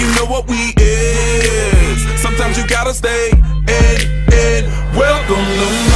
you know what we is. Sometimes you gotta stay in, in. Welcome to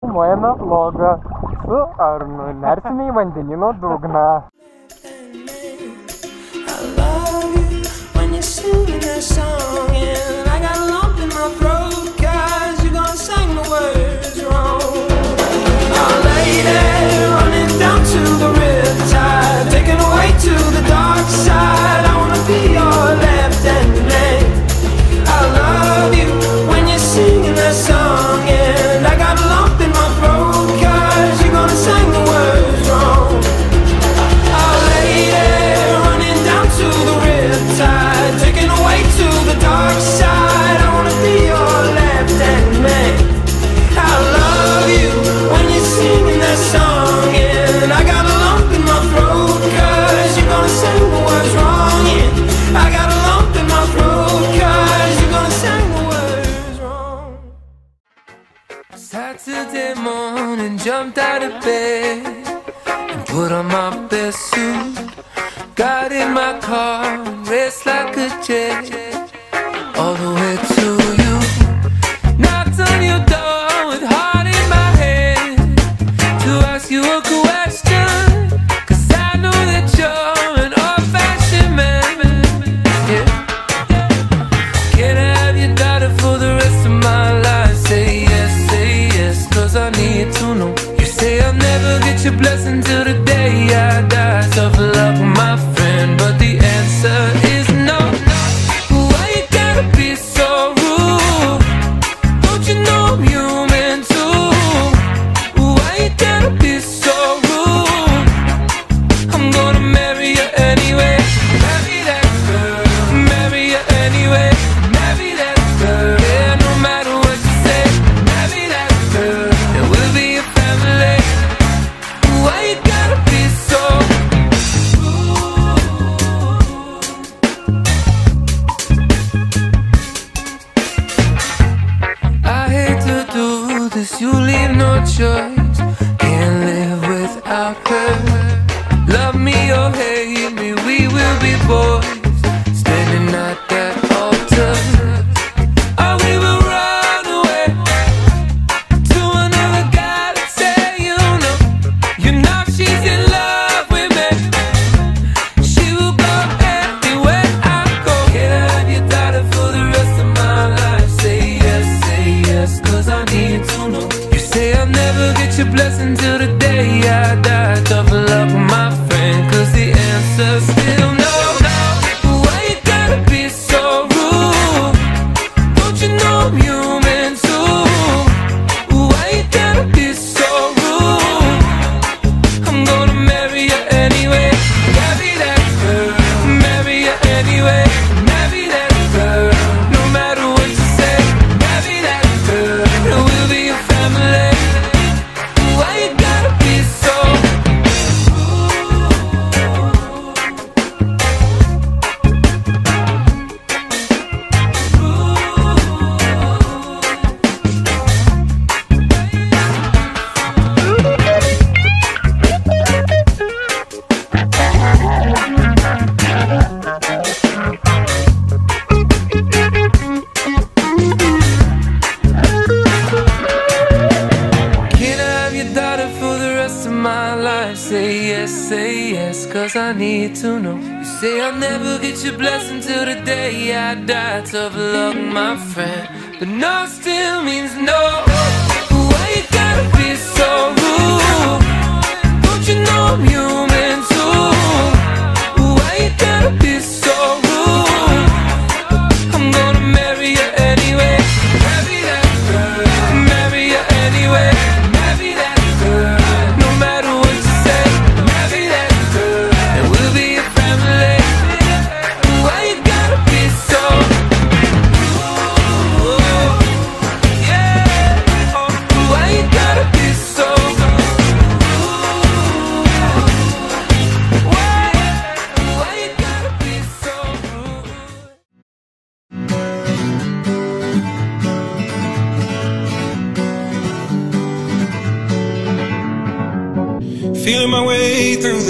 Filmuojame vlogą su Arnu. Nersime į vandenino dugną. Later Cause you leave no choice. say yes, say yes, cause I need to know. You say I'll never get your blessing till the day I die. Tough luck, my friend. But no still means no. Why you gotta be so rude? Don't you know I'm human?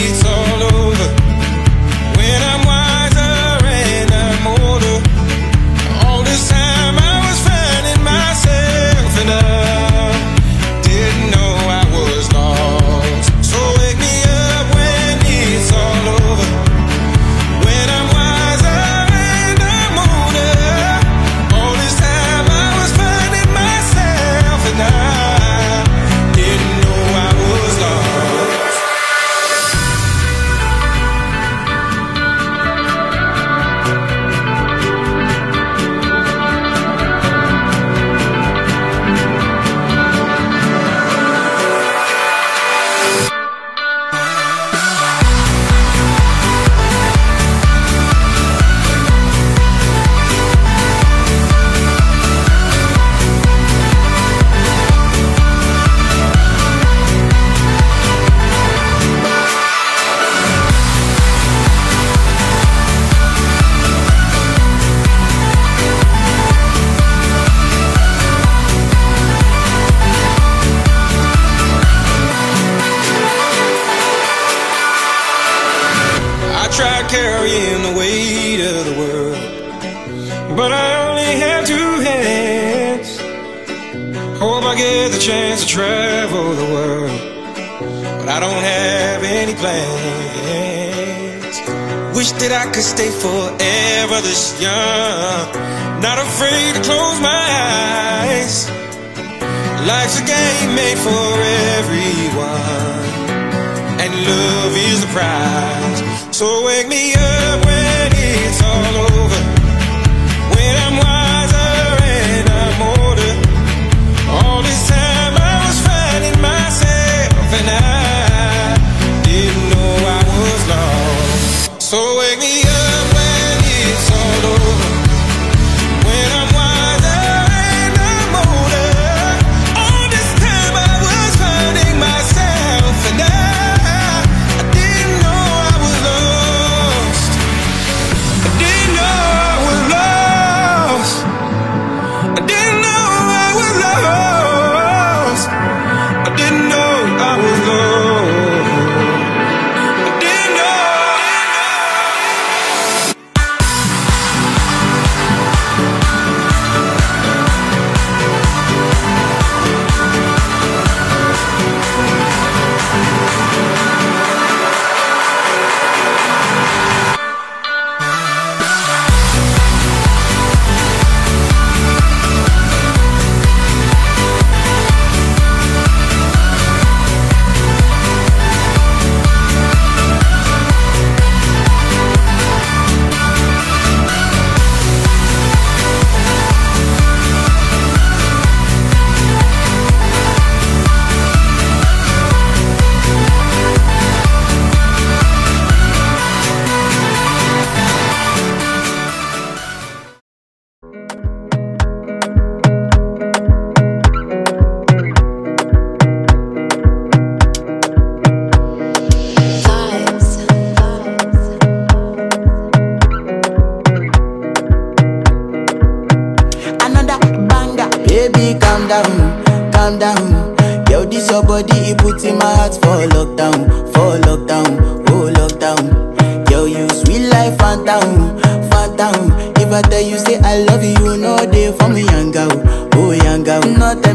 need someone wish that I could stay forever this young. Not afraid to close my eyes. Life's a game made for everyone. And love is the prize. So wake me up when it's all over.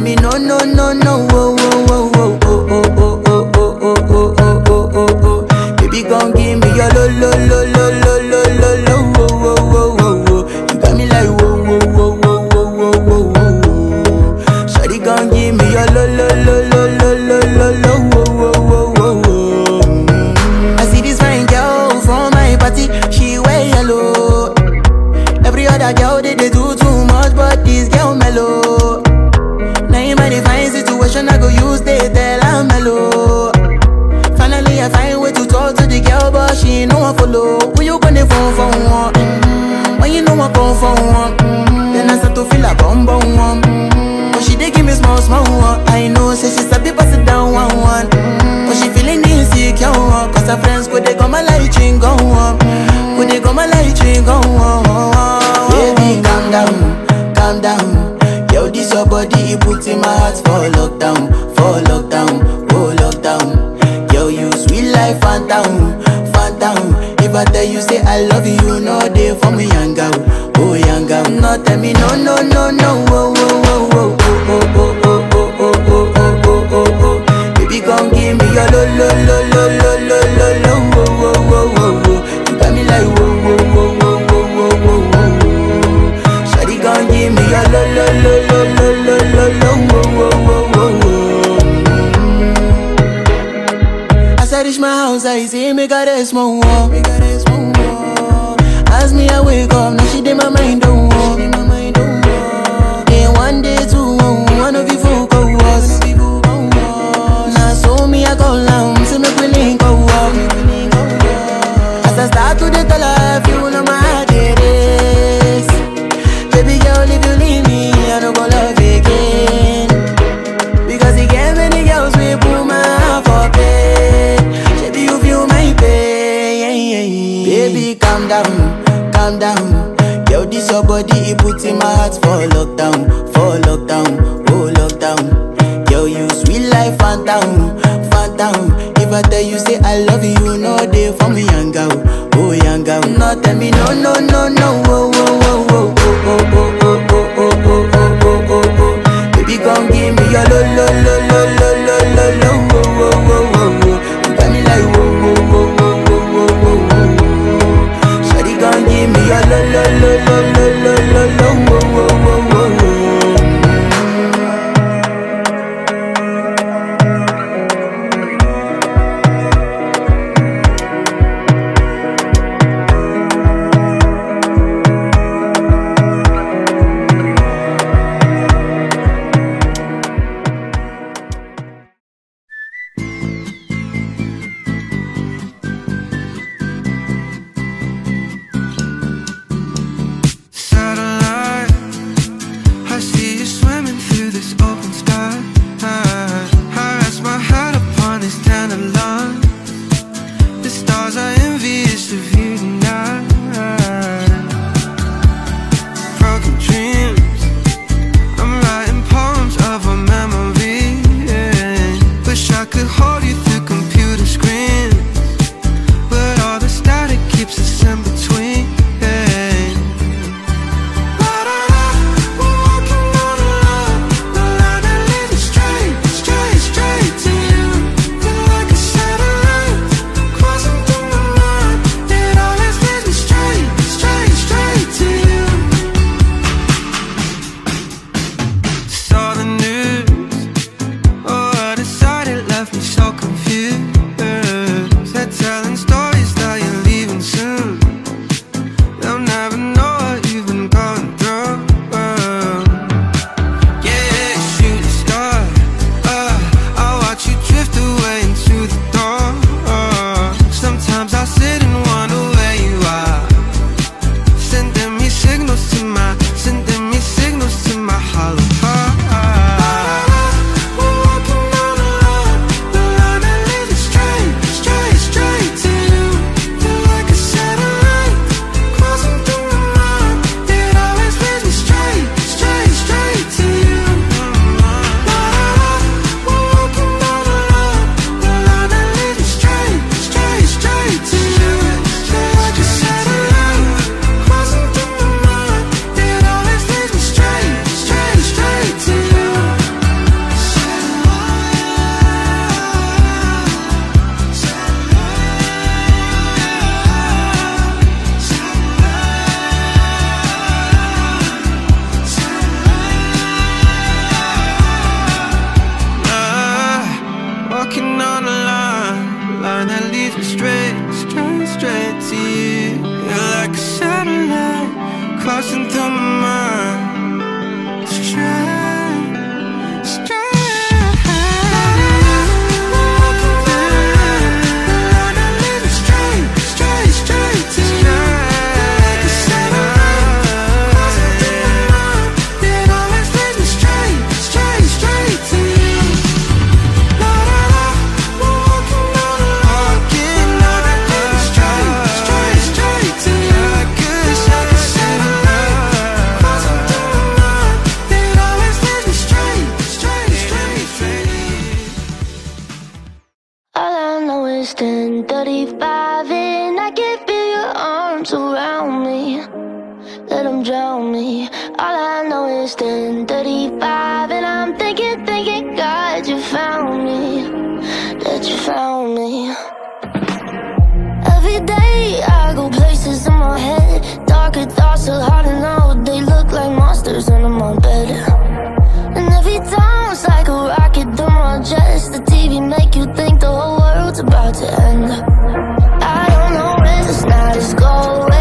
me no, no, no, no. Friends go they light ching go. Go they light ching go. Baby, calm down, calm down. Yo, this your body, you put in my heart for lockdown, for lockdown, oh lockdown. Yo, you sweet life, Fanta, Fanta. If I tell you say I love you, no day for me young girl, oh young girl. No tell me no, no, no, no, oh, oh, oh, oh, oh, oh, oh. Give me your lo lo lo lo lo lo house, I see me got a small wall. As me I wake up, now she did my mind puts in my heart for lockdown, for lockdown, oh lockdown. Yo, you sweet life, Fanta, Fanta. If I tell you say I love you, no they for me, young girl, oh young girl. No, tell me no, no, no, no, let them drown me. All I know is 1035 And I'm thinking, thinking, God, you found me. That you found me. Every day I go places in my head. Darker thoughts are hard to know. They look like monsters under my bed. And every time it's like a rocket through my chest The TV make you think the whole world's about to end. I don't know where this night is going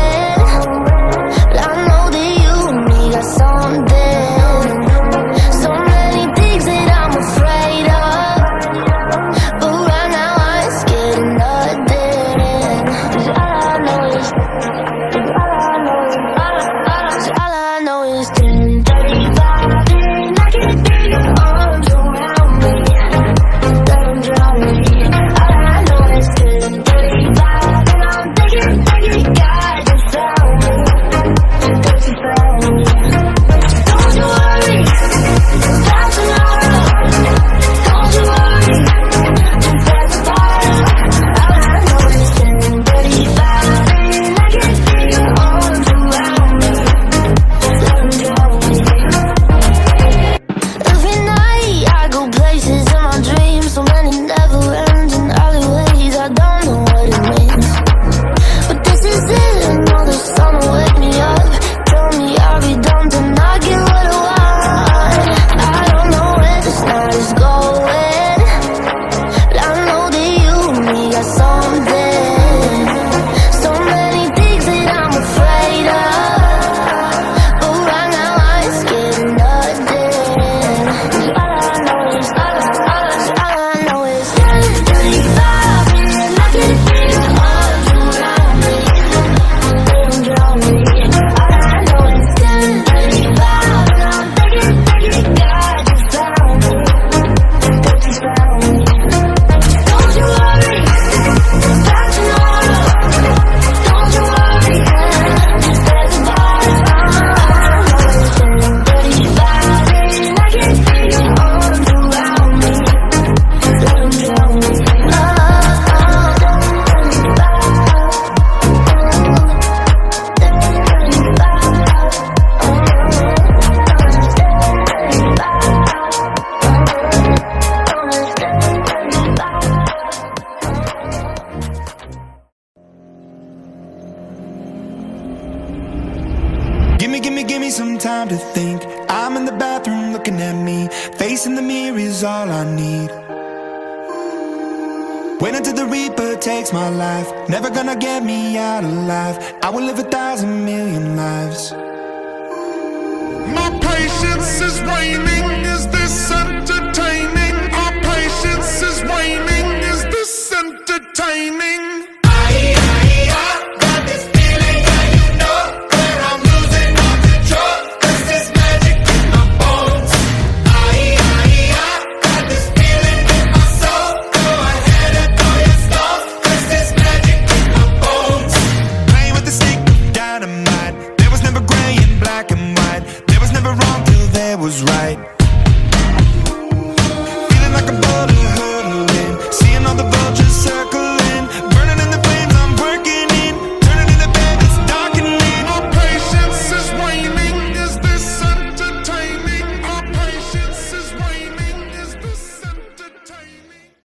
life. Never gonna get me out alive I will live a thousand million lives. My patience is waning. Is this entertainment?